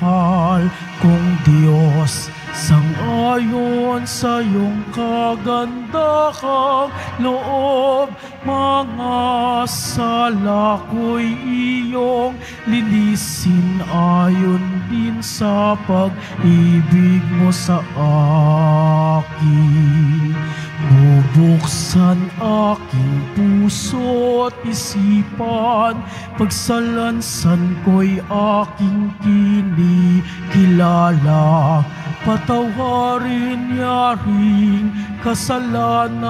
mahal kong Diyos. Sangayon sa iyong kagandahang loob Mga sala ko'y iyong linisin. Ayon din sa pag-ibig mo sa akin Bubuksan aking puso at isipan. Pagsalansan ko'y aking kinikilala. Patawarin niya ring kasalanan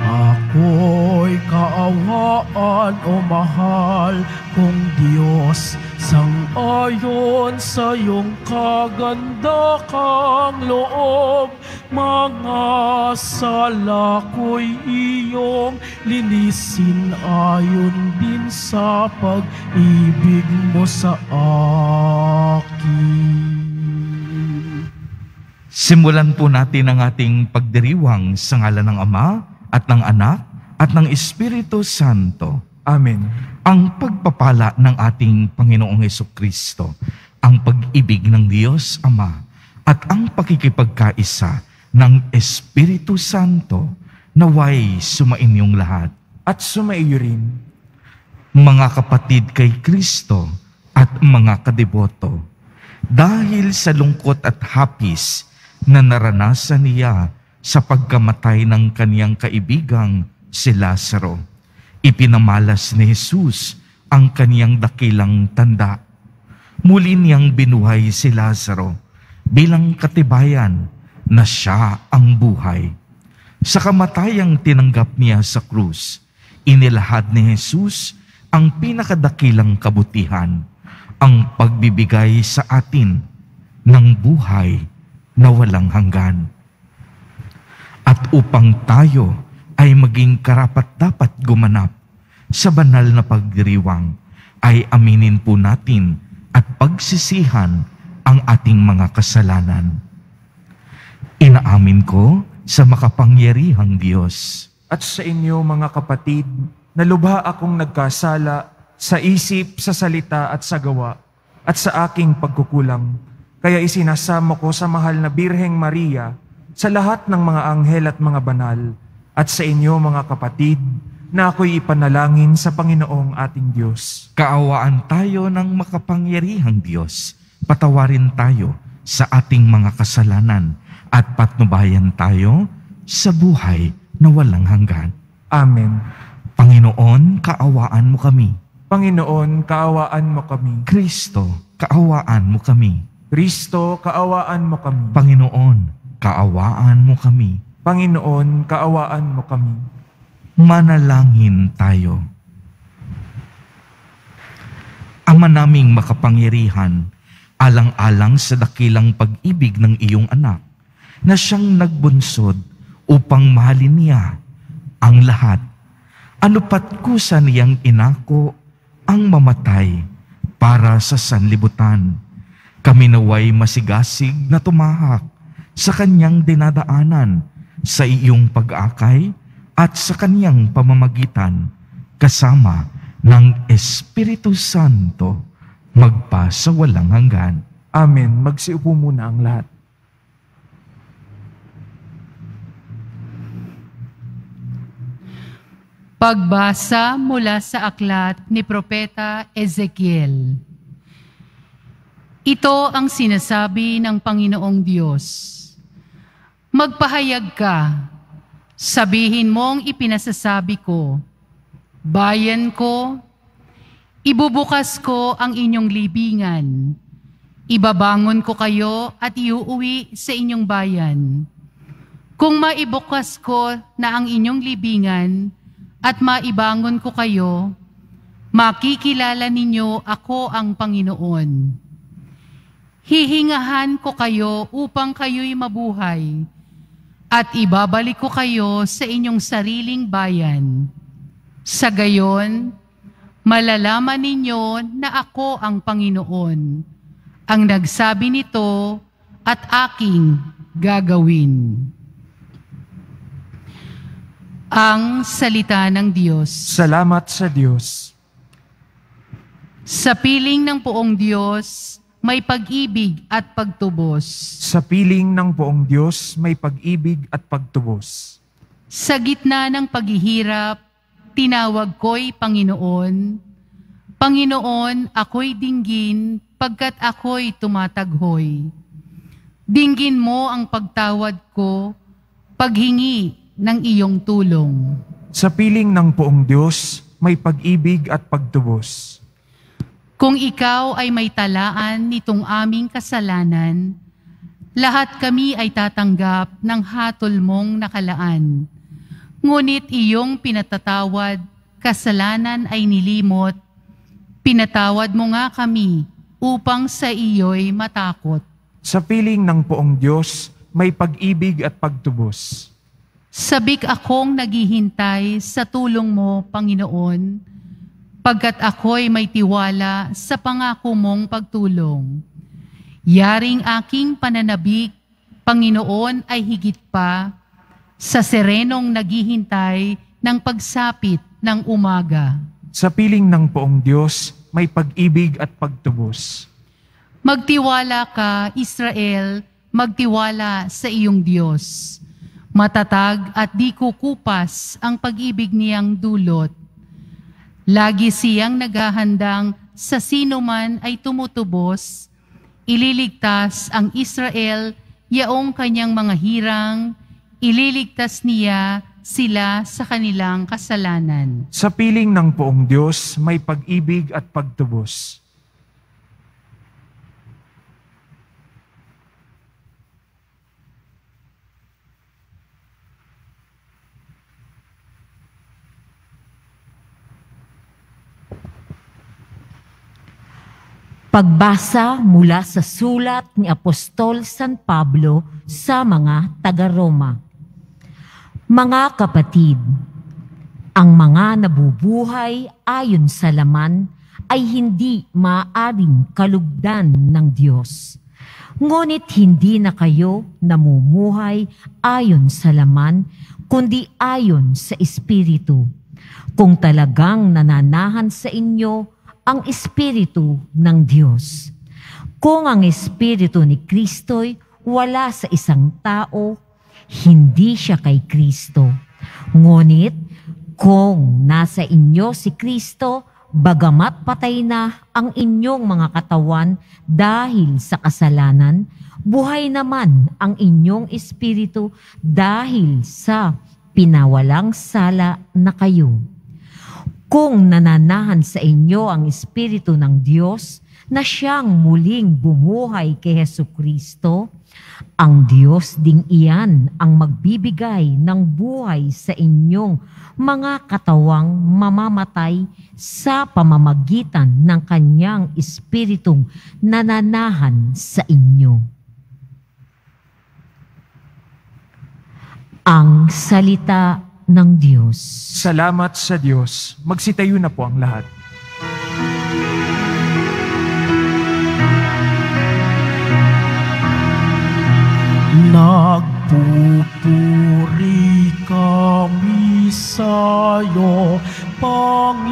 Ako'y kaawaan o mahal kong Diyos Sang-ayon sa iyong kagandakang loob. Mga sala ko'y iyong linisin Ayon din sa pag-ibig mo sa akin. Simulan po natin ang ating pagdiriwang sa ngalan ng Ama at ng Anak at ng Espiritu Santo. Amen. Ang pagpapala ng ating Panginoong Heso Kristo, ang pag-ibig ng Diyos Ama at ang pakikipagkaisa ng Espiritu Santo naway sumainyong lahat. At sumaiyo rin. Mga kapatid kay Kristo at mga kadeboto, dahil sa lungkot at hapis na naranasan niya sa pagkamatay ng kaniyang kaibigang si Lazaro, ipinamalas ni Jesus ang kaniyang dakilang tanda. Muli niyang binuhay si Lazaro bilang katibayan na siya ang buhay. Sa kamatayang tinanggap niya sa krus, inilahad ni Jesus ang pinakadakilang kabutihan, ang pagbibigay sa atin ng buhay na walang hanggan. At upang tayo ay maging karapat-dapat gumanap sa banal na pagdiriwang, ay aminin po natin at pagsisihan ang ating mga kasalanan. Inaamin ko sa makapangyarihang Diyos At sa inyo mga kapatid, na lubha akong nagkasala sa isip, sa salita at sa gawa, at sa aking pagkukulang. Kaya isinasamo ko sa mahal na Birheng Maria, sa lahat ng mga anghel at mga banal, at sa inyo mga kapatid, na ako'y ipanalangin sa Panginoong ating Diyos. Kaawaan tayo ng makapangyarihang Diyos. Patawarin tayo sa ating mga kasalanan at patnubayan tayo sa buhay na walang hanggan. Amen. Panginoon, kaawaan mo kami. Panginoon, kaawaan mo kami. Kristo, kaawaan mo kami. Kristo, kaawaan mo kami. Panginoon, kaawaan mo kami. Panginoon, kaawaan mo kami. Manalangin tayo. Ama naming makapangyarihan, alang-alang sa dakilang pag-ibig ng iyong anak, na siyang nagbunsod upang mahalin niya ang lahat. Ano pat kusa niyang inako ang mamatay para sa sanlibutan. Kami naway masigasig na tumahak sa kanyang dinadaanan sa iyong pag-akay at sa kanyang pamamagitan kasama ng Espiritu Santo magpa sa walang hanggan. Amen. Magsiupo muna ang lahat. Pagbasa mula sa aklat ni Propeta Ezekiel. Ito ang sinasabi ng Panginoong Diyos. Magpahayag ka, sabihin mong ipinasasabi ko, Bayan ko, ibubukas ko ang inyong libingan, ibabangon ko kayo at iuuwi sa inyong bayan. Kung maibukas ko na ang inyong libingan, at maibangon ko kayo, makikilala ninyo ako ang Panginoon. Hihingahan ko kayo upang kayo'y mabuhay, at ibabalik ko kayo sa inyong sariling bayan. Sa gayon, malalaman ninyo na ako ang Panginoon, ang nagsabi nito at aking gagawin. Ang salita ng Diyos. Salamat sa Diyos. Sa piling ng poong Diyos, may pag-ibig at pagtubos. Sa piling ng poong Diyos, may pag-ibig at pagtubos. Sa gitna ng paghihirap, tinawag ko'y Panginoon. Panginoon, ako'y dinggin pagkat ako'y tumataghoy. Dinggin mo ang pagtawad ko, paghingi ng iyong tulong. Sa piling ng poong Diyos, may pag-ibig at pagtubos. Kung ikaw ay may talaan nitong aming kasalanan, lahat kami ay tatanggap ng hatol mong nakalaan. Ngunit iyong pinatatawad, kasalanan ay nilimot, pinatawad mo nga kami upang sa iyo'y matakot. Sa piling ng poong Diyos, may pag-ibig at pagtubos. Sabik akong naghihintay sa tulong mo, Panginoon, pagkat ako'y may tiwala sa pangako mong pagtulong. Yaring aking pananabik, Panginoon ay higit pa sa serenong naghihintay ng pagsapit ng umaga. Sa piling ng poong Diyos, may pag-ibig at pagtubos. Magtiwala ka, Israel, magtiwala sa iyong Diyos. Matatag at di kukupas ang pag-ibig niyang dulot Lagi siyang naghahandang sa sino man ay tumutubos, ililigtas ang Israel yaong kanyang mga hirang, ililigtas niya sila sa kanilang kasalanan. Sa piling ng poong Diyos, may pag-ibig at pagtubos. Pagbasa mula sa sulat ni Apostol San Pablo sa mga taga-Roma. Mga kapatid, ang mga nabubuhay ayon sa laman ay hindi maaring kalugdan ng Diyos. Ngunit hindi na kayo namumuhay ayon sa laman, kundi ayon sa Espiritu. Kung talagang nananahan sa inyo ang Espiritu ng Diyos. Kung ang Espiritu ni Kristo'y wala sa isang tao, hindi siya kay Kristo. Ngunit, kung nasa inyo si Kristo, bagamat patay na ang inyong mga katawan dahil sa kasalanan, buhay naman ang inyong espiritu dahil sa pinawalang sala na kayo. Kung nananahan sa inyo ang Espiritu ng Diyos na siyang muling bumuhay kay Heso Kristo, ang Diyos ding iyan ang magbibigay ng buhay sa inyong mga katawang mamamatay sa pamamagitan ng kanyang Espiritong nananahan sa inyo. Ang Salita ng Diyos. Salamat sa Diyos. Magsitayo na po ang lahat. Nagpupuri kami sa'yo, Panginoong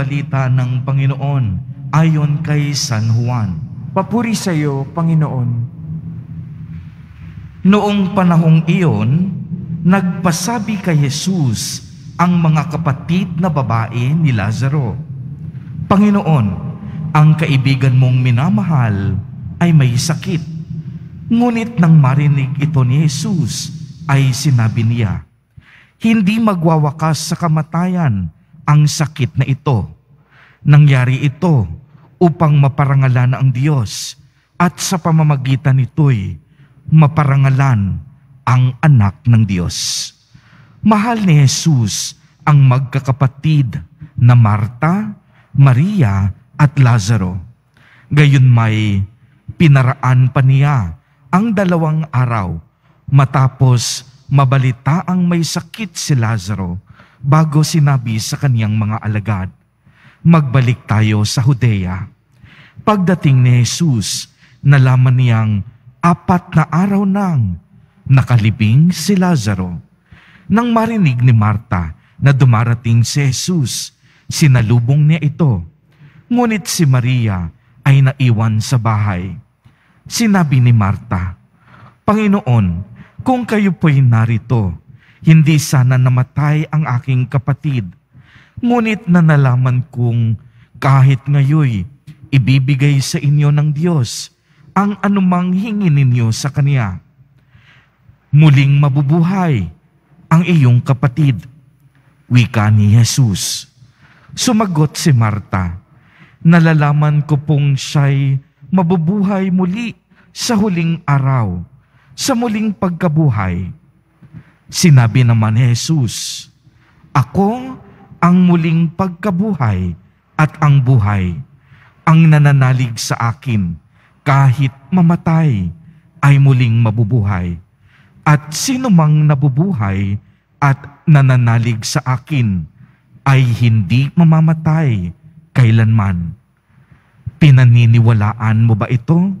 balita ng Panginoon ayon kay San Juan. papuri sa iyo, Panginoon. Noong panahong iyon, nagpasabi kay Jesus ang mga kapatid na babae ni Lazaro, Panginoon, ang kaibigan mong minamahal ay may sakit. Ngunit nang marinig ito ni Jesus, ay sinabi niya, Hindi magwawakas sa kamatayan ang sakit na ito. Nangyari ito upang maparangalan ang Diyos at sa pamamagitan nito'y maparangalan ang anak ng Diyos. Mahal ni Jesus ang magkakapatid na Marta, Maria at Lazaro. Gayon may pinaraan pa niya ang dalawang araw matapos mabalita ang may sakit si Lazaro bago sinabi sa kaniyang mga alagad, Magbalik tayo sa Judea. Pagdating ni Jesus, nalaman niyang apat na araw nang nakalibing si Lazaro. Nang marinig ni Marta na dumarating si Jesus, sinalubong niya ito. Ngunit si Maria ay naiwan sa bahay. Sinabi ni Marta, Panginoon, kung kayo po'y narito, hindi sana namatay ang aking kapatid. Ngunit na nalaman kong kahit ngayoy, ibibigay sa inyo ng Diyos ang anumang hingin ninyo sa Kanya. Muling mabubuhay ang iyong kapatid. Wika ni Jesus. Sumagot si Marta, Nalalaman ko pong siya'y mabubuhay muli sa huling araw, sa muling pagkabuhay. Sinabi naman ni Jesus, Ako ang muling pagkabuhay at ang buhay. Ang nananalig sa akin, kahit mamatay, ay muling mabubuhay. At sino mang nabubuhay at nananalig sa akin, ay hindi mamamatay kailanman. Pinaniniwalaan mo ba ito?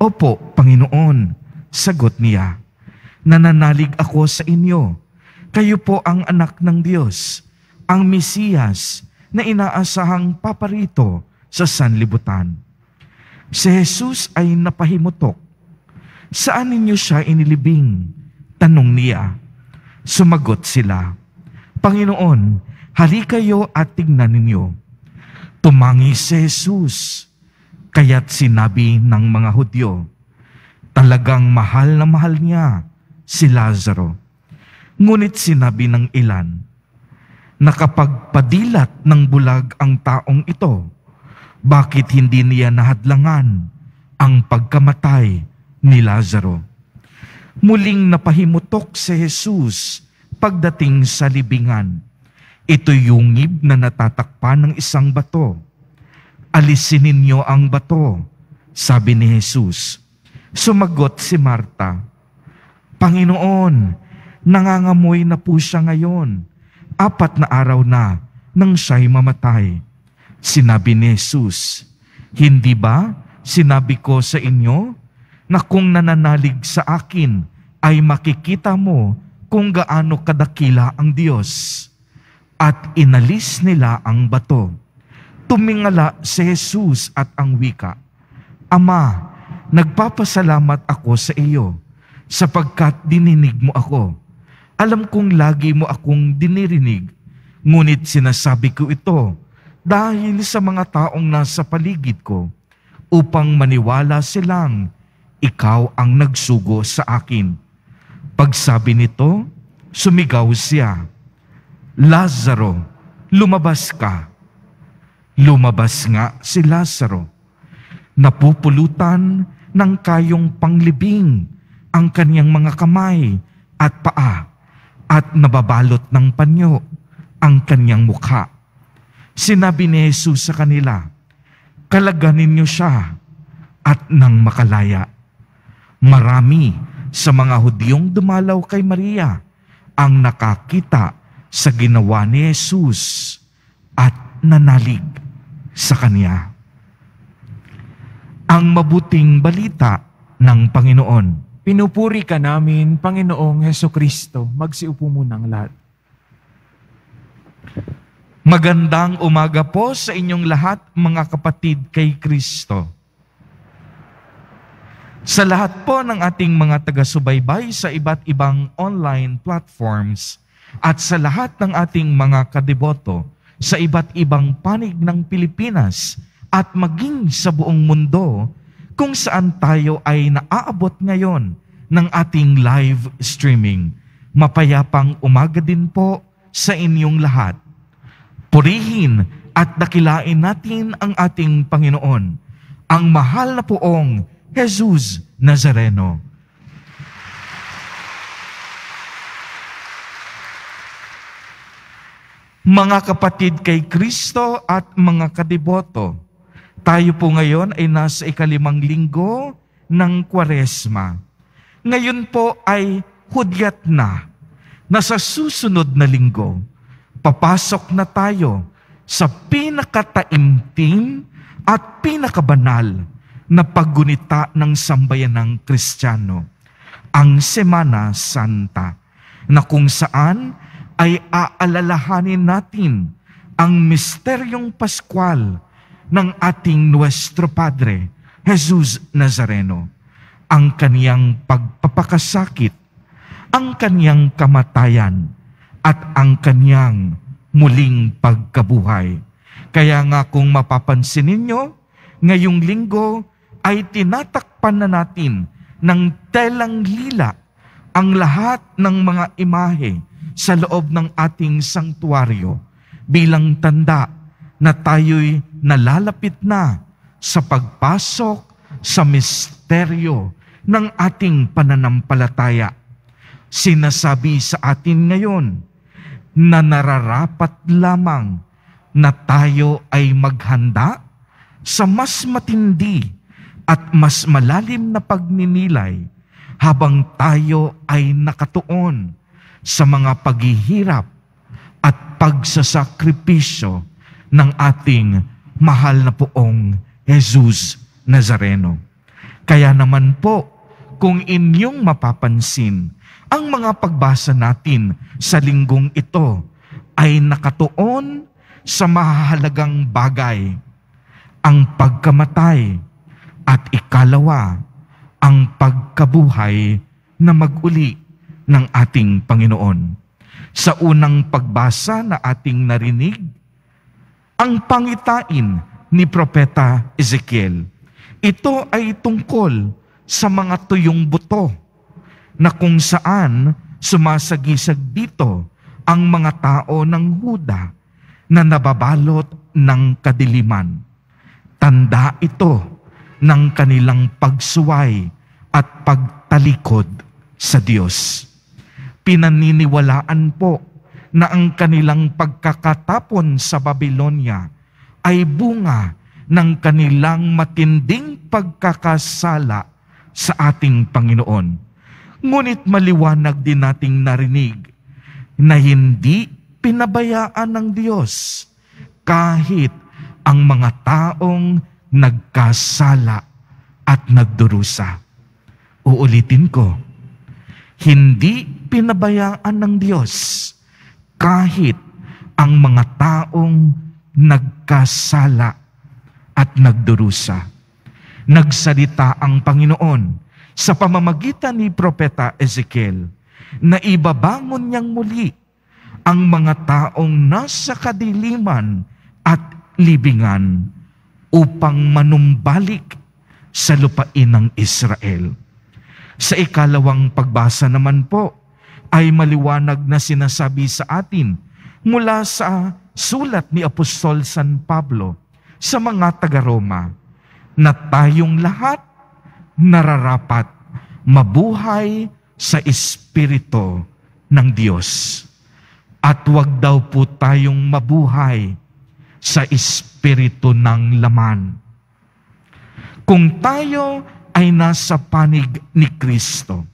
Opo, Panginoon, sagot niya. Nananalig ako sa inyo. Kayo po ang anak ng Diyos, ang Mesiyas na inaasahang paparito sa sanlibutan. Si Jesus ay napahimutok. Saan ninyo siya inilibing? Tanong niya. Sumagot sila, Panginoon, hali kayo at tignan ninyo. Tumangi si Jesus. Kaya't sinabi ng mga Hudyo, talagang mahal na mahal niya si Lazaro. Ngunit sinabi ng ilan, nakapagpadilat ng bulag ang taong ito, bakit hindi niya nahadlangan ang pagkamatay ni Lazaro? Muling napahimutok si Jesus pagdating sa libingan Ito'y yungib na natatakpan ng isang bato. Alisin ninyo ang bato, sabi ni Jesus. Sumagot si Marta, Panginoon, nangangamoy na po siya ngayon. Apat na araw na nang siya'y mamatay. Sinabi ni Jesus, Hindi ba sinabi ko sa inyo na kung nananalig sa akin ay makikita mo kung gaano kadakila ang Diyos? at inalis nila ang bato. Tumingala si Jesus at ang wika, Ama, nagpapasalamat ako sa iyo sapagkat dininig mo ako. Alam kong lagi mo akong dinirinig, ngunit sinasabi ko ito dahil sa mga taong nasa paligid ko upang maniwala silang ikaw ang nagsugo sa akin. Pagsabi nito, sumigaw siya, Lazaro, lumabas ka. Lumabas nga si Lazaro. Napupulutan ng kayong panglibing ang kaniyang mga kamay at paa at nababalot ng panyo ang kaniyang mukha. Sinabi ni Jesus sa kanila, Kalaganin niyo siya at nang makalaya. Marami sa mga Hudyong dumalaw kay Maria ang nakakita sa ginawa ni Jesus at nanalig sa Kanya. Ang mabuting balita ng Panginoon. Pinupuri ka namin, Panginoong Heso Kristo. Magsiupo muna ang lahat. Magandang umaga po sa inyong lahat, mga kapatid kay Kristo. Sa lahat po ng ating mga taga-subaybay sa iba't ibang online platforms at sa lahat ng ating mga kadeboto sa iba't ibang panig ng Pilipinas at maging sa buong mundo kung saan tayo ay naaabot ngayon ng ating live streaming. Mapayapang umaga din po sa inyong lahat. Purihin at dakilain natin ang ating Panginoon, ang mahal na poong Jesus Nazareno. Mga kapatid kay Kristo at mga kadeboto, tayo po ngayon ay nasa ikalimang linggo ng Kwaresma. Ngayon po ay hudyat na, na sa susunod na linggo, papasok na tayo sa pinakataimtim at pinakabanal na paggunita ng sambayan ng Kristiyano, ang Semana Santa, na kung saan ay aalalahanin natin ang misteryong Paskwal ng ating Nuestro Padre, Jesus Nazareno, ang kaniyang pagpapakasakit, ang kaniyang kamatayan, at ang kaniyang muling pagkabuhay. Kaya nga kung mapapansin ninyo, ngayong linggo ay tinatakpan na natin ng telang lila ang lahat ng mga imahe sa loob ng ating sanktuaryo bilang tanda na tayo'y nalalapit na sa pagpasok sa misteryo ng ating pananampalataya. Sinasabi sa atin ngayon na nararapat lamang na tayo ay maghanda sa mas matindi at mas malalim na pagninilay habang tayo ay nakatuon sa mga paghihirap at pagsasakripisyo ng ating mahal na poong Jesus Nazareno. Kaya naman po, kung inyong mapapansin, ang mga pagbasa natin sa linggong ito ay nakatuon sa mahalagang bagay, ang pagkamatay at ikalawa, ang pagkabuhay na maguli ng ating Panginoon. Sa unang pagbasa na ating narinig, ang pangitain ni Propeta Ezekiel. Ito ay tungkol sa mga tuyong buto na kung saan sumasagisag dito ang mga tao ng Huda na nababalot ng kadiliman. Tanda ito ng kanilang pagsuway at pagtalikod sa Diyos pinaniniwalaan po na ang kanilang pagkakatapon sa Babylonia ay bunga ng kanilang matinding pagkakasala sa ating Panginoon. Ngunit maliwanag din nating narinig na hindi pinabayaan ng Diyos kahit ang mga taong nagkasala at nagdurusa. Uulitin ko, hindi pinabayaan ng Diyos kahit ang mga taong nagkasala at nagdurusa. Nagsalita ang Panginoon sa pamamagitan ni Propeta Ezekiel na ibabangon niyang muli ang mga taong nasa kadiliman at libingan upang manumbalik sa lupain ng Israel. Sa ikalawang pagbasa naman po, ay maliwanag na sinasabi sa atin mula sa sulat ni Apostol San Pablo sa mga taga-Roma na tayong lahat nararapat mabuhay sa Espiritu ng Diyos. At wag daw po tayong mabuhay sa Espiritu ng laman. Kung tayo ay nasa panig ni Kristo,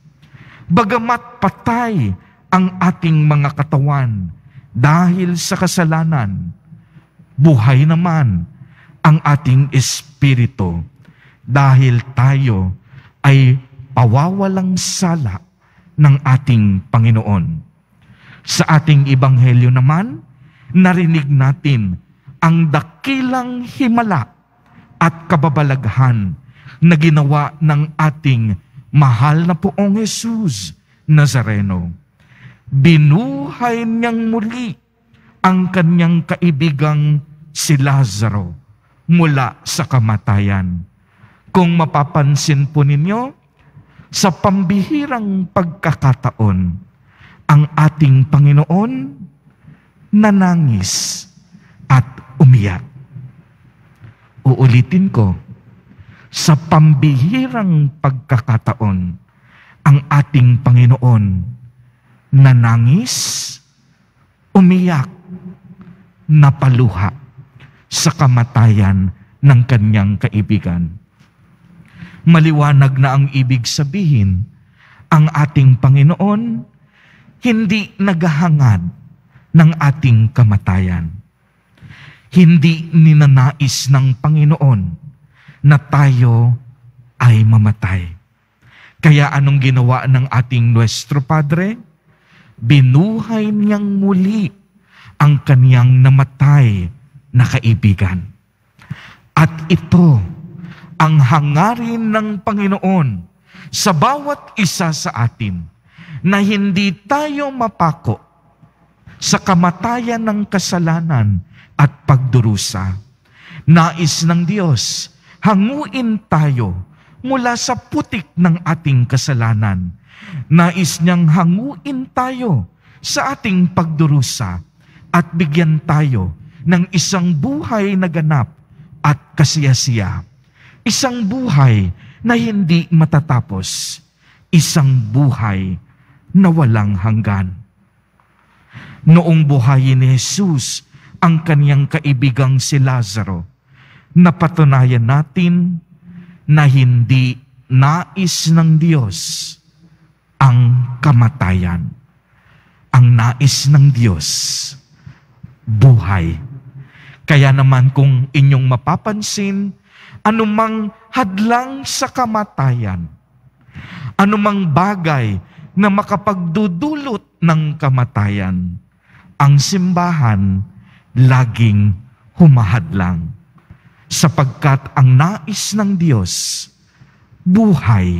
bagamat patay ang ating mga katawan dahil sa kasalanan, buhay naman ang ating espiritu dahil tayo ay pawawalang sala ng ating Panginoon. Sa ating ibanghelyo naman, narinig natin ang dakilang himala at kababalaghan na ginawa ng ating mahal na poong Jesus Nazareno. Binuhay niyang muli ang kanyang kaibigang si Lazaro mula sa kamatayan. Kung mapapansin po ninyo, sa pambihirang pagkakataon, ang ating Panginoon nanangis at umiyak. Uulitin ko, sa pambihirang pagkakataon, ang ating Panginoon nanangis, umiyak, napaluha sa kamatayan ng kanyang kaibigan. Maliwanag na ang ibig sabihin, ang ating Panginoon hindi naghahangad ng ating kamatayan. Hindi ninanais ng Panginoon na tayo ay mamatay. Kaya anong ginawa ng ating Nuestro Padre? Binuhay niyang muli ang kaniyang namatay na kaibigan. At ito ang hangarin ng Panginoon sa bawat isa sa atin na hindi tayo mapako sa kamatayan ng kasalanan at pagdurusa. Nais ng Diyos, hanguin tayo mula sa putik ng ating kasalanan. Nais niyang hanguin tayo sa ating pagdurusa at bigyan tayo ng isang buhay na ganap at kasiyasiya. Isang buhay na hindi matatapos. Isang buhay na walang hanggan. Noong buhayin ni Jesus ang kaniyang kaibigang si Lazaro, napatunayan natin na hindi nais ng Diyos ang kamatayan. Ang nais ng Diyos, buhay. Kaya naman kung inyong mapapansin, anumang hadlang sa kamatayan, anumang bagay na makapagdudulot ng kamatayan, ang simbahan laging humahadlang. Sapagkat ang nais ng Diyos, buhay,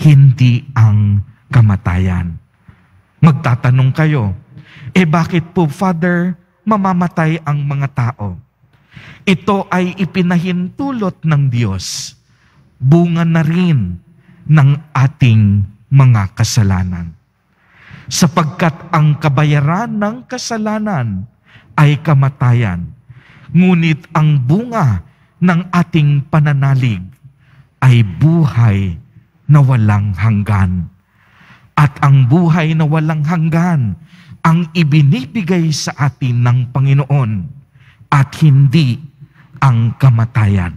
hindi ang kamatayan. Magtatanong kayo, eh bakit po, Father, mamamatay ang mga tao? Ito ay ipinahintulot ng Diyos. Bunga na rin ng ating mga kasalanan. Sapagkat ang kabayaran ng kasalanan ay kamatayan. Ngunit ang bunga ng ating pananalig ay buhay na walang hanggan. At ang buhay na walang hanggan ang ibinibigay sa atin ng Panginoon at hindi ang kamatayan.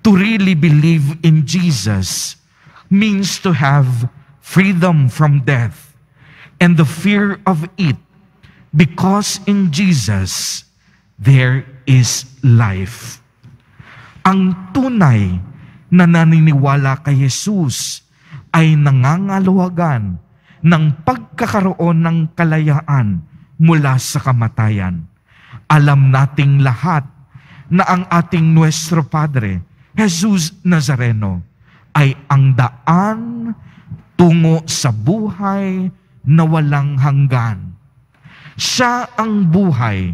To really believe in Jesus means to have freedom from death and the fear of it because in Jesus there is life. Ang tunay na naniniwala kay Jesus ay nangangaluwagan ng pagkakaroon ng kalayaan mula sa kamatayan. Alam nating lahat na ang ating Nuestro Padre, Jesus Nazareno, ay ang daan tungo sa buhay na walang hanggan. Siya ang buhay.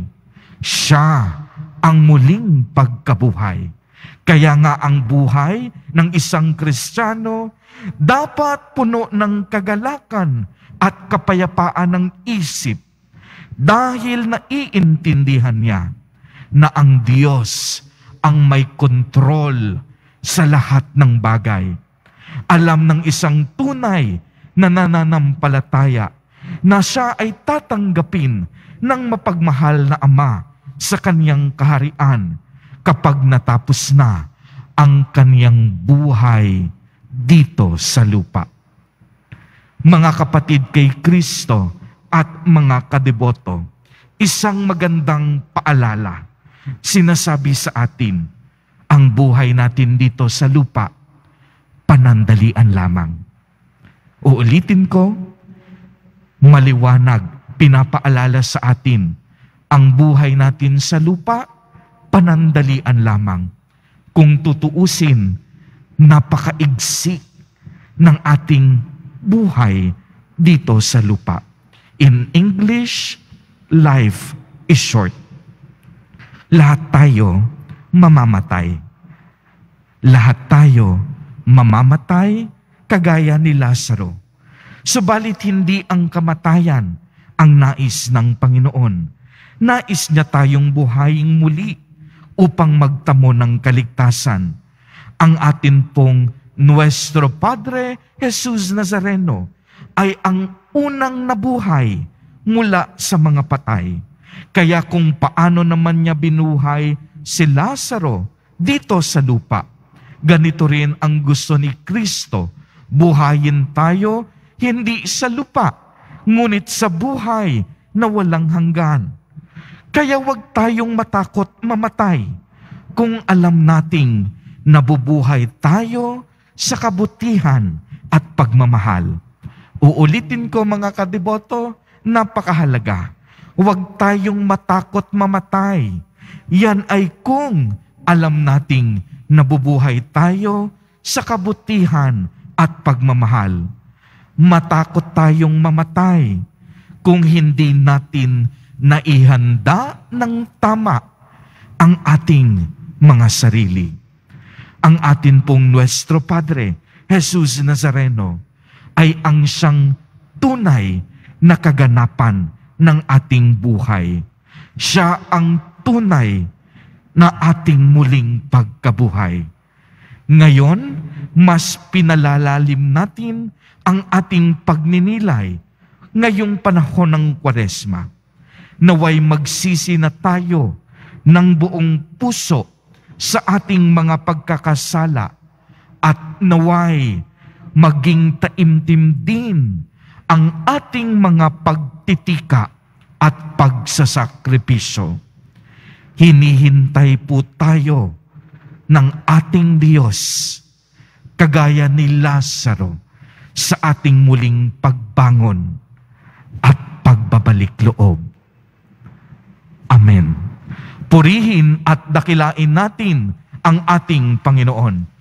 Siya ang muling pagkabuhay. Kaya nga ang buhay ng isang Kristiyano dapat puno ng kagalakan at kapayapaan ng isip dahil naiintindihan niya na ang Diyos ang may kontrol sa lahat ng bagay. Alam ng isang tunay na nananampalataya na siya ay tatanggapin ng mapagmahal na Ama sa kaniyang kaharian kapag natapos na ang kaniyang buhay dito sa lupa. Mga kapatid kay Kristo at mga kadeboto, isang magandang paalala sinasabi sa atin, ang buhay natin dito sa lupa, panandalian lamang. Uulitin ko, maliwanag, pinapaalala sa atin, ang buhay natin sa lupa, panandalian lamang. Kung tutuusin, napakaigsik ng ating buhay dito sa lupa. In English, life is short. Lahat tayo mamamatay. Lahat tayo mamamatay kagaya ni Lazaro. Subalit hindi ang kamatayan ang nais ng Panginoon. Nais niya tayong buhayin muli upang magtamo ng kaligtasan. Ang atin pong Nuestro Padre Jesus Nazareno ay ang unang nabuhay mula sa mga patay. Kaya kung paano naman niya binuhay si Lazaro dito sa lupa, ganito rin ang gusto ni Kristo. Buhayin tayo hindi sa lupa, ngunit sa buhay na walang hanggan. Kaya huwag tayong matakot mamatay kung alam nating nabubuhay tayo sa kabutihan at pagmamahal. Uulitin ko mga kadiboto, napakahalaga. Huwag tayong matakot mamatay. Yan ay kung alam nating nabubuhay tayo sa kabutihan at pagmamahal. Matakot tayong mamatay kung hindi natin naihanda ng tama ang ating mga sarili. Ang atin pong Nuestro Padre, Jesus Nazareno, ay ang siyang tunay na kaganapan ng ating buhay. Siya ang tunay na ating muling pagkabuhay. Ngayon, mas pinalalalim natin ang ating pagninilay ngayong panahon ng kwaresma. Naway magsisi na tayo ng buong puso sa ating mga pagkakasala at naway maging taimtim din ang ating mga pagtitika at pagsasakripisyo. Hinihintay po tayo ng ating Diyos, kagaya ni Lazaro, sa ating muling pagbangon at pagbabalik loob. Amen. Purihin at dakilain natin ang ating Panginoon.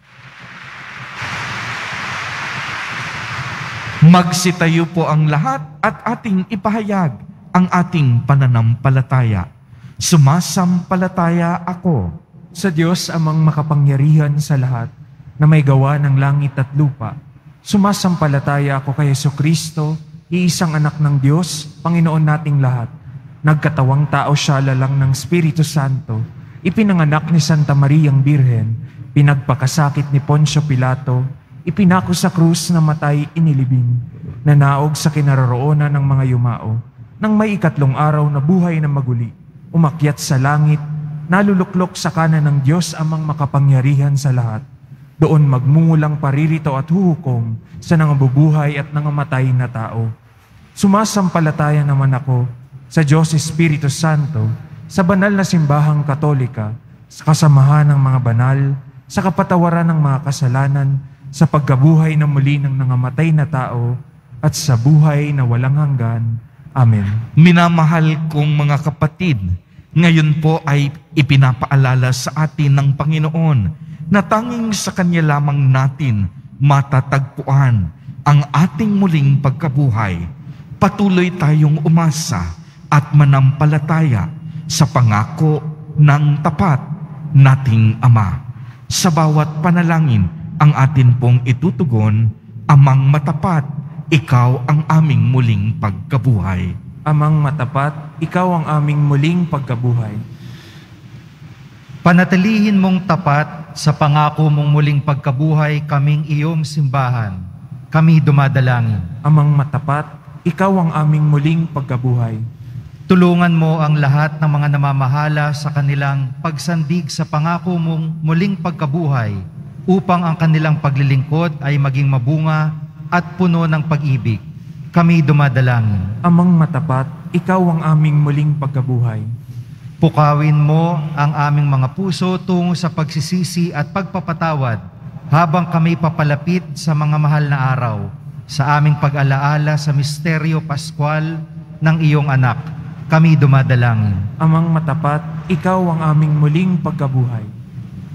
Magsitayo po ang lahat at ating ipahayag ang ating pananampalataya. Sumasampalataya ako Sa Diyos amang makapangyarihan sa lahat na may gawa ng langit at lupa, sumasampalataya ako kay Yeso Kristo, iisang anak ng Diyos, Panginoon nating lahat. Nagkatawang tao siya lalang ng Espiritu Santo, ipinanganak ni Santa Mariang Birhen, pinagpakasakit ni Poncio Pilato, ipinako sa krus na matay inilibing, nanaog sa kinaroroonan ng mga yumao, nang may ikatlong araw na buhay na maguli, umakyat sa langit, naluluklok sa kanan ng Diyos amang makapangyarihan sa lahat. Doon magmungulang paririto at huhukom sa nangabubuhay at nangamatay na tao. Sumasampalataya naman ako sa Diyos Espiritu Santo, sa banal na simbahang katolika, sa kasamahan ng mga banal, sa kapatawaran ng mga kasalanan, sa pagkabuhay na muli ng nangamatay na tao, at sa buhay na walang hanggan. Amen. Minamahal kong mga kapatid, ngayon po ay ipinapaalala sa atin ng Panginoon na tanging sa Kanya lamang natin matatagpuan ang ating muling pagkabuhay. Patuloy tayong umasa at manampalataya sa pangako ng tapat nating Ama. Sa bawat panalangin ang atin pong itutugon, Amang matapat, ikaw ang aming muling pagkabuhay. Amang matapat, ikaw ang aming muling pagkabuhay. Panatilihin mong tapat sa pangako mong muling pagkabuhay kaming iyong simbahan. Kami dumadalangin. Amang matapat, ikaw ang aming muling pagkabuhay. Tulungan mo ang lahat ng mga namamahala sa kanilang pagsandig sa pangako mong muling pagkabuhay upang ang kanilang paglilingkod ay maging mabunga at puno ng pag-ibig. Kami dumadalangin. Amang matapat, ikaw ang aming muling pagkabuhay. Pukawin mo ang aming mga puso tungo sa pagsisisi at pagpapatawad habang kami papalapit sa mga mahal na araw sa aming pag-alaala sa misteryo paskwal ng iyong anak. Kami dumadalangin. Amang matapat, ikaw ang aming muling pagkabuhay.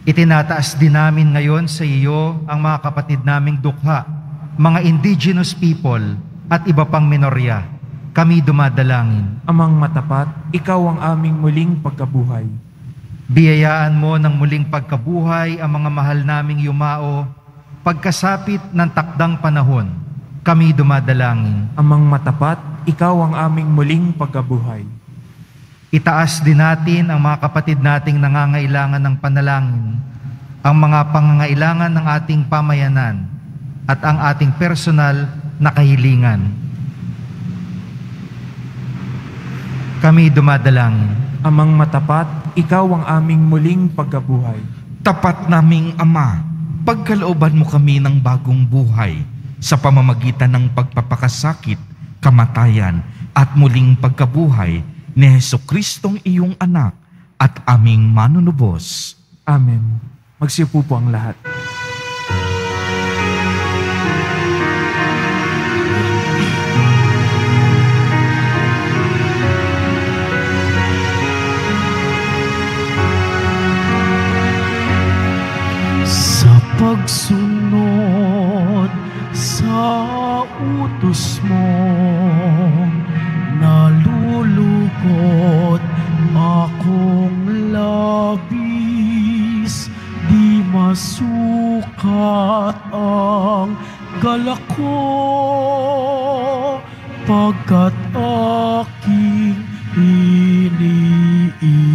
Itinataas din namin ngayon sa iyo ang mga kapatid naming dukha, mga indigenous people at iba pang minorya. Kami dumadalangin. Amang matapat, ikaw ang aming muling pagkabuhay. Biyayaan mo ng muling pagkabuhay ang mga mahal naming yumao, pagkasapit ng takdang panahon. Kami dumadalangin. Amang matapat, ikaw ang aming muling pagkabuhay. Itaas din natin ang mga kapatid nating nangangailangan ng panalangin, ang mga pangangailangan ng ating pamayanan, at ang ating personal na kahilingan. Kami dumadalangin. Amang matapat, ikaw ang aming muling pagkabuhay. Tapat naming Ama, pagkalooban mo kami ng bagong buhay sa pamamagitan ng pagpapakasakit, kamatayan at muling pagkabuhay ni Heso Kristong iyong anak at aming manunubos. Amen. Magsiupo po ang lahat. Sa pagsunod sa utos mo, nalulugod akong labis, di masukat ang galak ko, pagkat aking iniibig.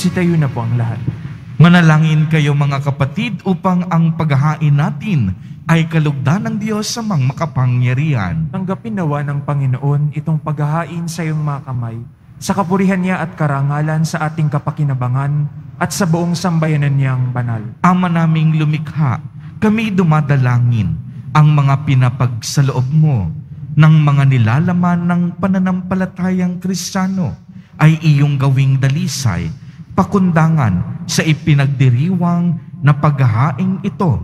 Magsitayo na po ang lahat. Manalangin kayo mga kapatid upang ang paghahain natin ay kalugdan ng Diyos sa mang makapangyarihan. Tanggapin nawa ng Panginoon itong paghahain sa iyong mga kamay, sa kapurihan niya at karangalan sa ating kapakinabangan at sa buong sambayanan niyang banal. Ama naming lumikha, kami dumadalangin ang mga pinapagsaloob mo ng mga nilalaman ng pananampalatayang kristyano ay iyong gawing dalisay, pakundangan sa ipinagdiriwang na paghahaing ito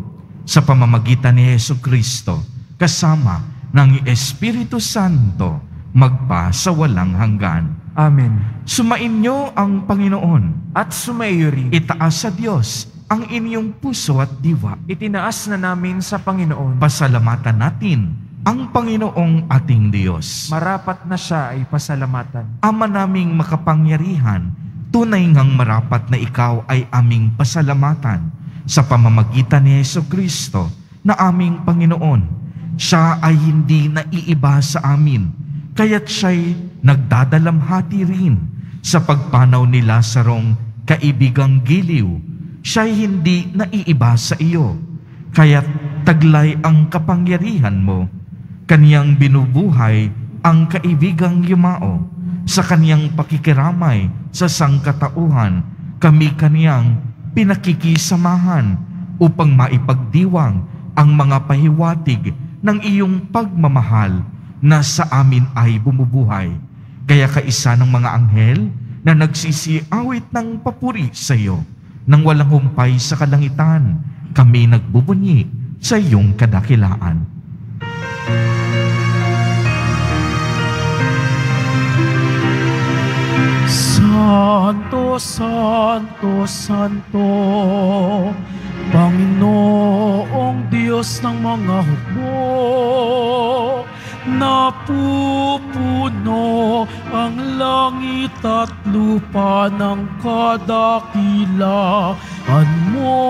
sa pamamagitan ni Yesu Kristo kasama ng Espiritu Santo magpa sa walang hanggan. Amen. Sumainyo ang Panginoon. At sumaiyo rin, Itaas sa Diyos ang inyong puso at diwa. itinaas na namin sa Panginoon. Pasalamatan natin ang Panginoong ating Diyos. Marapat na siya ay pasalamatan. Ama naming makapangyarihan, tunay ngang marapat na ikaw ay aming pasalamatan sa pamamagitan ni Yeso Kristo na aming Panginoon. Siya ay hindi naiiba sa amin, kaya't siya'y nagdadalamhati rin sa pagpanaw ni Lazarong kaibigang giliw. Siya'y hindi naiiba sa iyo, kaya't taglay ang kapangyarihan mo. Kaniyang binubuhay ang kaibigang yumao sa kaniyang pakikiramay sa sangkatauhan. Kami kaniyang pinakikisamahan upang maipagdiwang ang mga pahiwatig ng iyong pagmamahal na sa amin ay bumubuhay. Kaya kaisa ng mga anghel na nagsisiawit ng papuri sa iyo nang walang humpay sa kalangitan, kami nagbubunyi sa iyong kadakilaan. Santo, Santo, Santo, Panginoong Diyos ng mga hukbo, napupuno ang langit at lupa ng kadakilaan mo.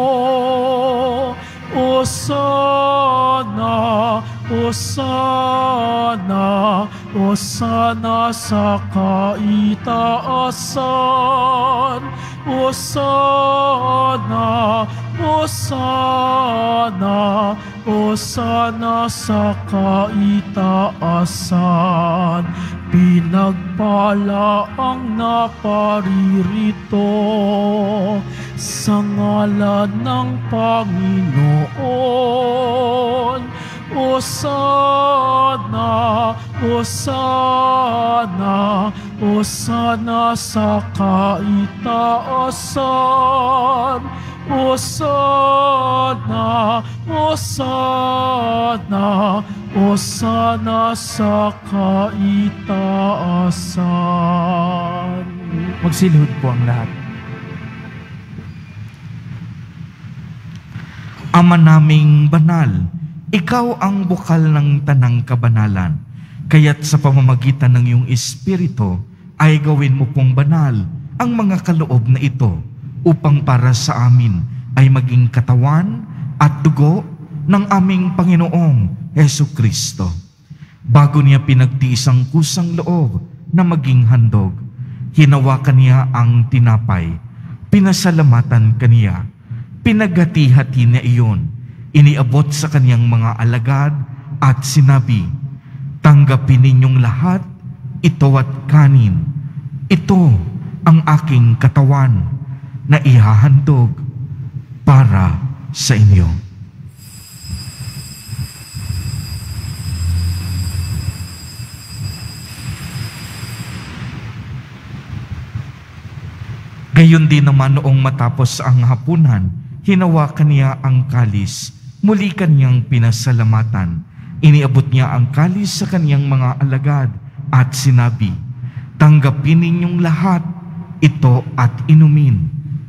O sana, o sana, o sana sa kaitaasan. O sana, o sana, o sana sa kaitaasan. Pinagpala ang naparirito sa ngalan ng Panginoon. O sana, o sana, o sana sa kaitaasan. O sana, o sana, o sana sa kaitaasan. Magsilhod po ang lahat. Ama naming banal, ikaw ang bukal ng tanang kabanalan. Kaya't sa pamamagitan ng iyong Espiritu, ay gawin mo pong banal ang mga kaloob na ito upang para sa amin ay maging katawan at dugo ng aming Panginoong Heso Kristo. Bago niya pinagtiis ang kusang loob na maging handog, hinawakan niya ang tinapay, pinasalamatan kaniya, pinaghati-hati niya iyon, iniabot sa kaniyang mga alagad at sinabi, Tanggapin ninyong lahat, ito at kanin. Ito ang aking katawan na ihahandog para sa inyo. Gayon din naman noong matapos ang hapunan, hinawakan niya ang kalis, muli kanyang pinasalamatan. Iniabot niya ang kalis sa kanyang mga alagad at sinabi, Tanggapin ninyong lahat ito at inumin.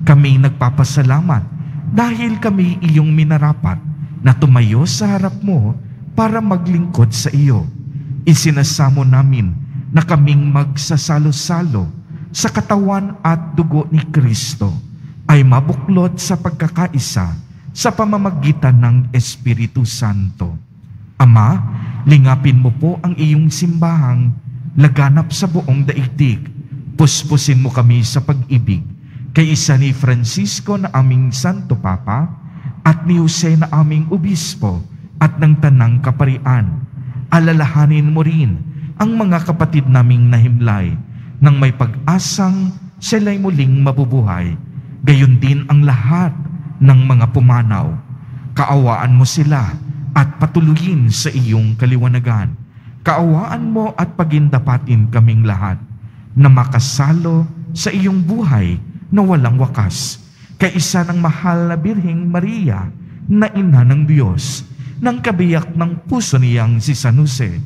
Kami nagpapasalamat dahil kami iyong minarapat na tumayo sa harap mo para maglingkod sa iyo. Isinasamo namin na kaming magsasalo-salo sa katawan at dugo ni Kristo ay mabuklod sa pagkakaisa sa pamamagitan ng Espiritu Santo. Ama, lingapin mo po ang iyong simbahang laganap sa buong daigdig. Puspusin mo kami sa pag-ibig kay isa ni Francisco na aming Santo Papa at ni Jose na aming Obispo at ng Tanang Kaparian. Alalahanin mo rin ang mga kapatid naming nahimlay nang may pag-asang sila'y muling mabubuhay. Gayon din ang lahat ng mga pumanaw. Kaawaan mo sila at patuloyin sa iyong kaliwanagan. Kaawaan mo at pagindapatin kaming lahat na makasalo sa iyong buhay na walang wakas. Kaisa ng mahal na Birheng Maria na ina ng Diyos, ng kabiyak ng puso niyang si San Jose,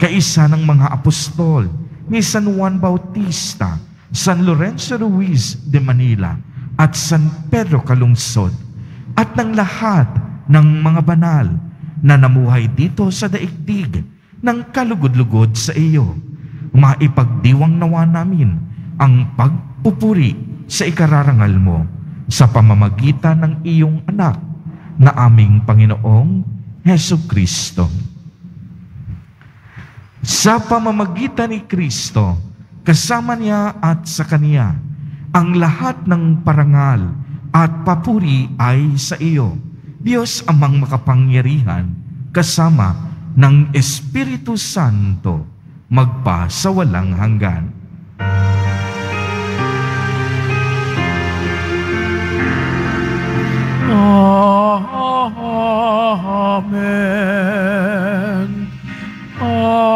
kaisa ng mga apostol ni San Juan Bautista, San Lorenzo Ruiz de Manila, at San Pedro Calungsod, at ng lahat ng mga banal na namuhay dito sa daigdig ng kalugod-lugod sa iyo. Maipagdiwang nawa namin ang pagpupuri sa ikararangal mo sa pamamagitan ng iyong anak na aming Panginoong Heso Kristo. Sa pamamagitan ni Kristo, kasama niya at sa Kaniya, ang lahat ng parangal at papuri ay sa iyo, Diyos amang makapangyarihan, kasama ng Espiritu Santo, magpa sa walang hanggan. Amen. Amen.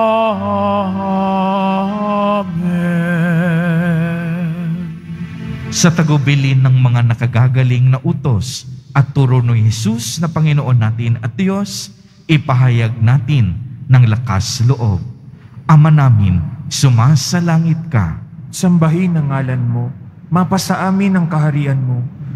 sa tagubilin ng mga nakagagaling na utos at turo ni Jesus na Panginoon natin at Diyos, ipahayag natin ng lakas loob. Ama namin, sumasalangit ka. Sambahin ang ngalan mo, mapasa amin ang kaharian mo,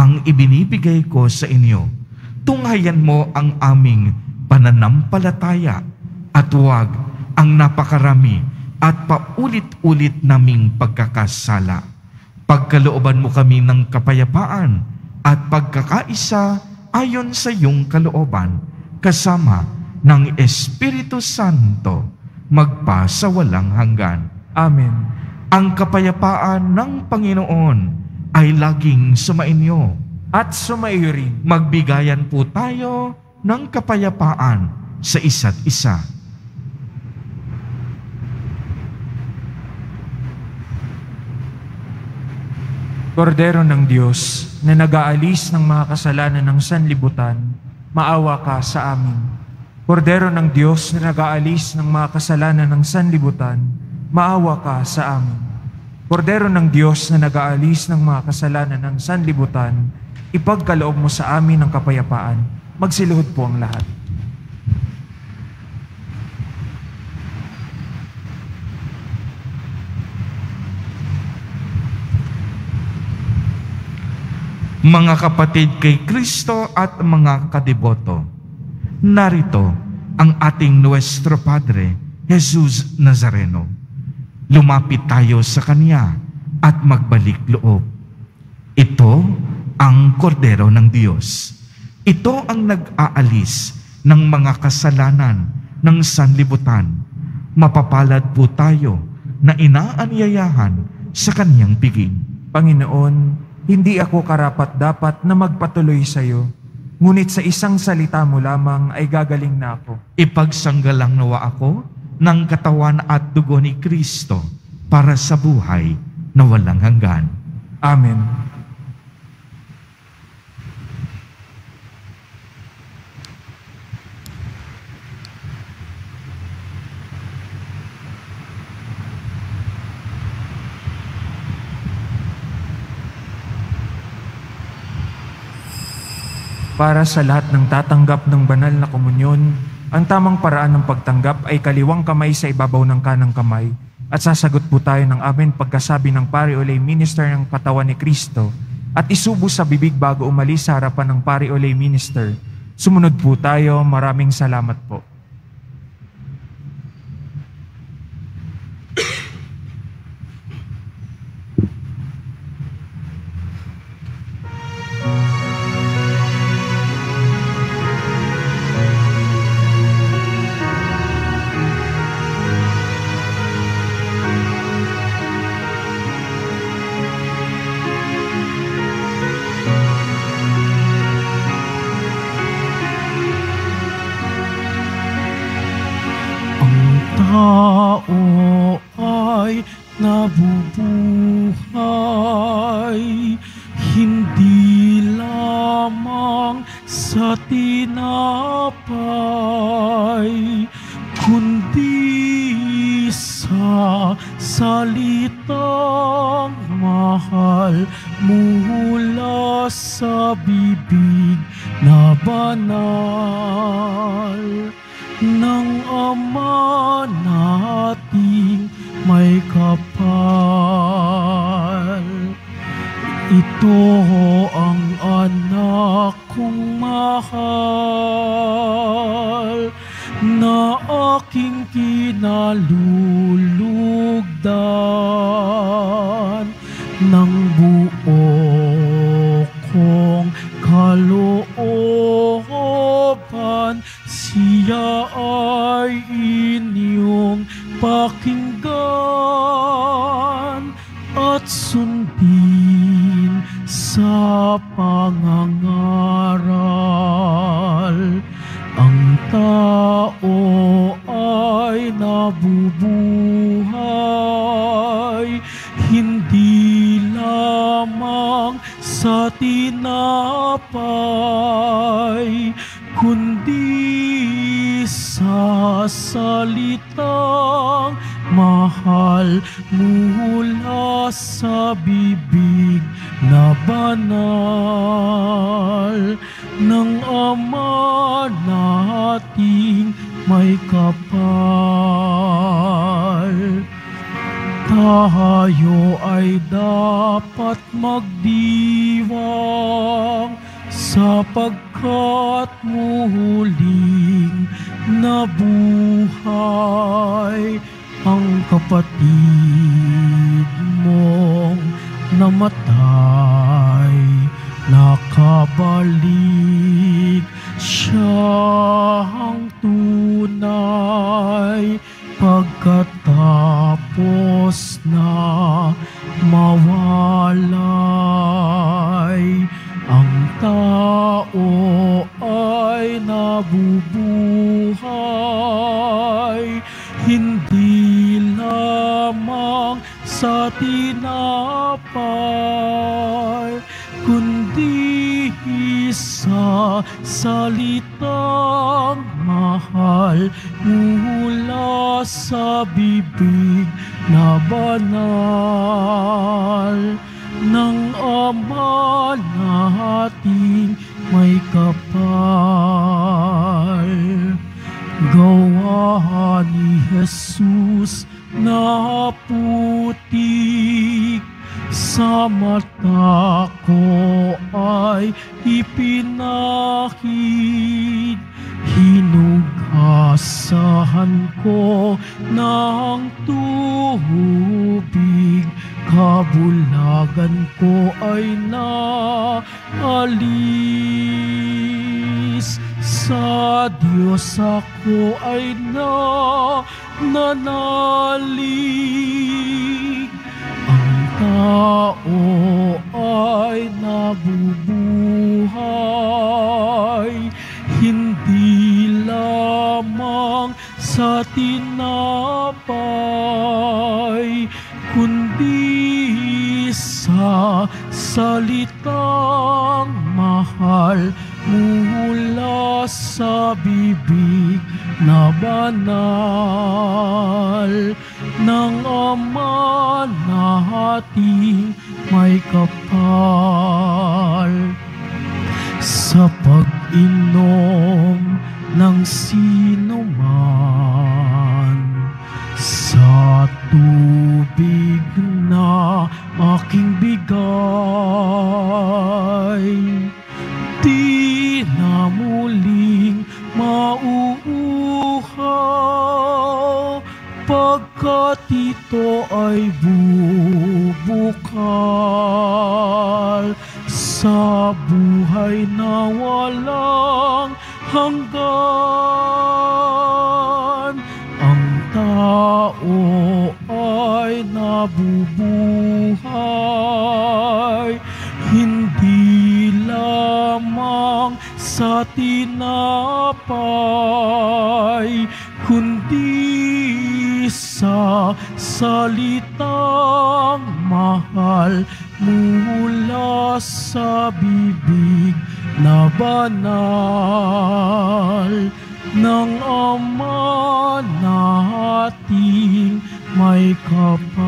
ang ibinibigay ko sa inyo. Tunghayan mo ang aming pananampalataya at huwag ang napakarami at paulit-ulit naming pagkakasala. Pagkalooban mo kami ng kapayapaan at pagkakaisa ayon sa iyong kalooban, kasama ng Espiritu Santo, magpa sa walang hanggan. Amen. Ang kapayapaan ng Panginoon ay laging sumainyo. At sumaiyo rin. Magbigayan po tayo ng kapayapaan sa isa't isa. Kordero ng Diyos na nag-aalis ng mga kasalanan ng sanlibutan, maawa ka sa amin. Kordero ng Diyos na nag-aalis ng mga kasalanan ng sanlibutan, maawa ka sa amin. Kordero ng Diyos na nag-aalis ng mga kasalanan ng sanlibutan, ipagkaloob mo sa amin ang kapayapaan. Magsiluhod po ang lahat. Mga kapatid kay Kristo at mga kadiboto, narito ang ating Nuestro Padre, Jesus Nazareno. Lumapit tayo sa Kanya at magbalik loob. Ito ang kordero ng Diyos. Ito ang nag-aalis ng mga kasalanan ng sanlibutan. Mapapalad po tayo na inaanyayahan sa Kanyang piging. Panginoon, hindi ako karapat-dapat na magpatuloy sa iyo. Ngunit sa isang salita mo lamang ay gagaling na ako. Ipagsanggalang nawa ako ng katawan at dugo ni Kristo para sa buhay na walang hanggan. Amen. Para sa lahat ng tatanggap ng banal na komunyon, ang tamang paraan ng pagtanggap ay kaliwang kamay sa ibabaw ng kanang kamay at sasagot po tayo ng amen pagkasabi ng pari o lay minister ng katawan ni Kristo at isubo sa bibig bago umalis sa harapan ng pari o lay minister. Sumunod po tayo. Maraming salamat po. Salitang mahal mula sa bibig na banal ng Ama nating may kapal. Tayo ay dapat magdiwang sapagkat muling nabuhay ang kapatid mong namatay. Nakabalik siyang tunay pagkatapos na mawalay ang tao ay nabubuhay. Hindi lamang sa tinapay kundi sa salitang mahal. Mula sa bibig na banal ng Ama nating may kapal. Gawa ni Jesus na putik sa mata ko ay ipinahid Hinugasahan ko ng tubig. Kabulagan ko ay naalis. Sa Diyos ako ay na nanalig ang tao ay nabubuhay lamang sa tinapay kundi sa salitang mahal mula sa bibig na banal. Ng Ama nating may kapal sa pag-inom ng sino man sa tubig na aking bigay. Di na muling mauuhaw pagkat ito ay bubukal sa buhay na walang hanggan. Ang tao ay nabubuhay, hindi lamang sa tinapay, kundi sa salitang mahal mula sa bibig na banal ng Ama nating may kapal.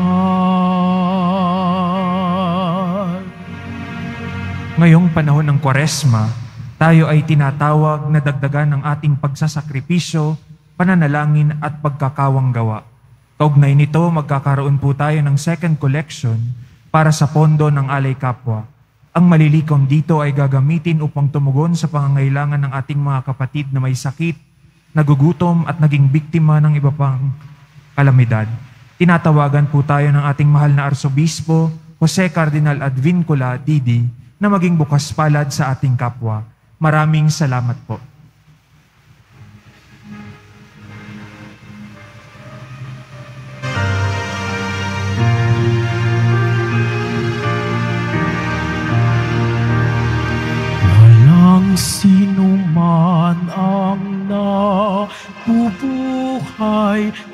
Ngayong panahon ng Kwaresma, tayo ay tinatawag na dagdagan ng ating pagsasakripisyo, pananalangin at pagkakawang gawa. Kaugnay nito, magkakaroon po tayo ng second collection para sa pondo ng Alay Kapwa. Ang malilikom dito ay gagamitin upang tumugon sa pangangailangan ng ating mga kapatid na may sakit, nagugutom at naging biktima ng iba pang kalamidad. Tinatawagan po tayo ng ating mahal na Arsobispo, Jose Cardinal Advincula Didi, na maging bukas palad sa ating kapwa. Maraming salamat po. Sino man ang nabubuhay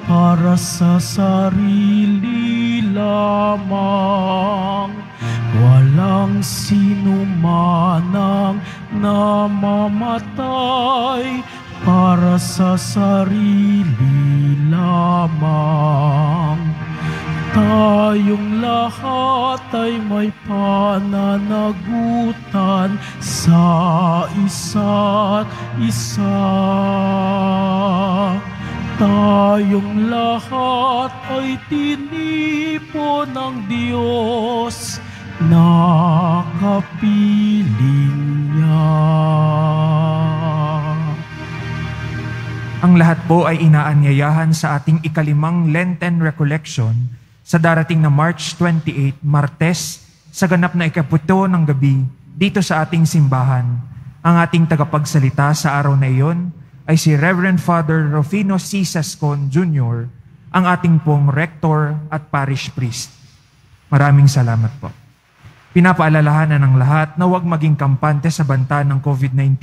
para sa sarili lamang. Walang sino man ang namamatay para sa sarili lamang. Tayong lahat ay may pananagutan sa isa't isa. Tayong lahat ay tinipo ng Diyos na kapiling niya. Ang lahat po ay inaanyayahan sa ating ikalimang Lenten Recollection sa darating na March 28, Martes, sa ganap na ikaputo ng gabi dito sa ating simbahan. Ang ating tagapagsalita sa araw na iyon ay si Reverend Father Rufino C. Sascon Jr., ang ating pong rector at parish priest. Maraming salamat po. Pinapaalalahanan ng lahat na huwag maging kampante sa banta ng COVID-19.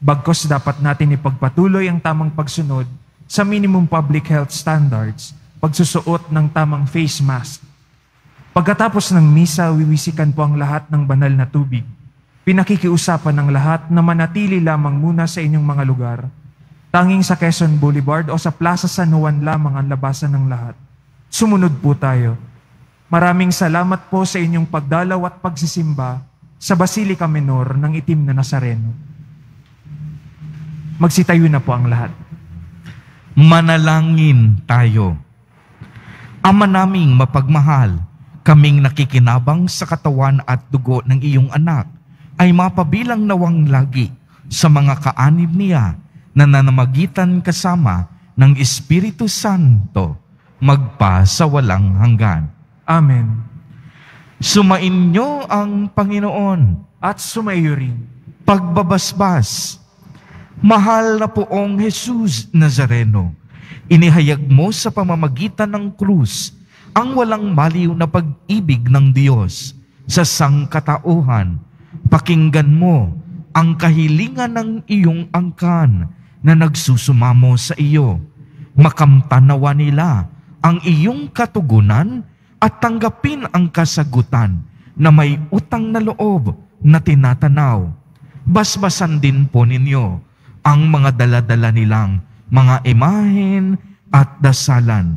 Bagkos dapat natin ipagpatuloy ang tamang pagsunod sa minimum public health standards, pagsusuot ng tamang face mask. Pagkatapos ng misa, wiwisikan po ang lahat ng banal na tubig. Pinakikiusapan ng lahat na manatili lamang muna sa inyong mga lugar. Tanging sa Quezon Boulevard o sa Plaza San Juan lamang ang labasan ng lahat. Sumunod po tayo. Maraming salamat po sa inyong pagdalaw at pagsisimba sa Basilica Menor ng Itim na Nazareno. Magsitayo na po ang lahat. Manalangin tayo. Ama naming mapagmahal, kaming nakikinabang sa katawan at dugo ng iyong anak, ay mapabilang nawang lagi sa mga kaanib niya na nanamagitan kasama ng Espiritu Santo, magpa sa walang hanggan. Amen. Sumainyo ang Panginoon, At sumayo rin. pagbabasbas. Mahal na poong Jesus Nazareno, inihayag mo sa pamamagitan ng krus ang walang maliw na pag-ibig ng Diyos sa sangkatauhan. Pakinggan mo ang kahilingan ng iyong angkan na nagsusumamo sa iyo. Makamtanawa nila ang iyong katugunan at tanggapin ang kasagutan na may utang na loob na tinatanaw. Basbasan din po ninyo ang mga daladala nilang mga imahen at dasalan.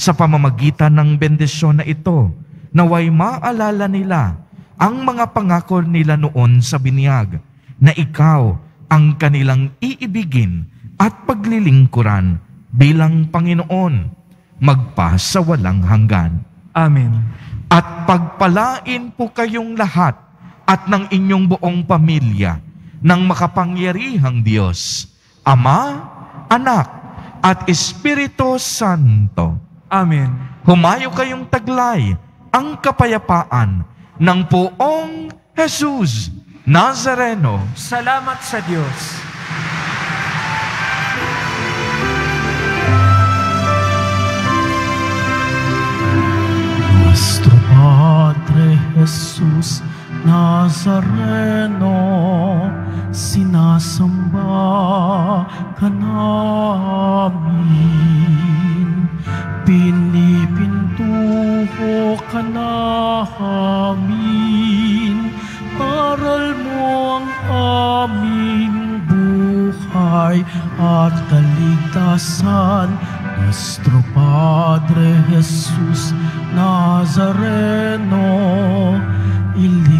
Sa pamamagitan ng bendisyon na ito, naway maalala nila ang mga pangako nila noon sa binyag na ikaw ang kanilang iibigin at paglilingkuran bilang Panginoon magpa sa walang hanggan. Amen. At pagpalain po kayong lahat at ng inyong buong pamilya ng makapangyarihang Diyos, Ama, Anak, at Espiritu Santo. Amen. Humayo kayong taglay ang kapayapaan ng poong Jesus Nazareno. Salamat sa Diyos. Nuestro Padre Jesús Nazareno, sinasamba ka namin. Pinipintuho ka namin. Aral mo ang aming buhay at kaligtasan. Nuestro Padre Jesus Nazareno, iligtas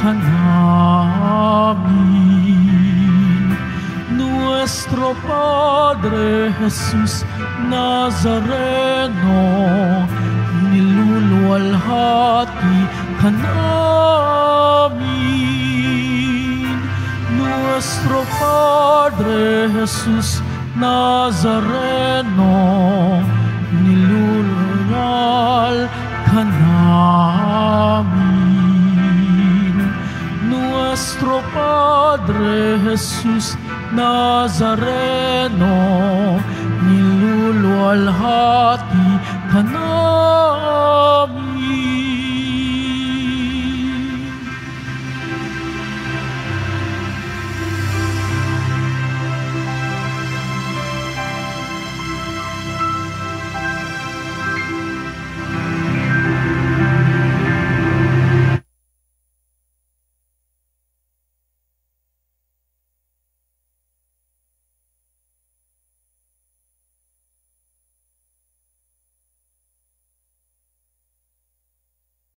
ka namin. Nuestro Padre Jesus Nazareno, niluluwalhati ka namin. Nuestro Padre Jesus Nazareno, nilulungal ka namin. Nuestro Padre Jesus Nazareno, niluluwalhati ka namin.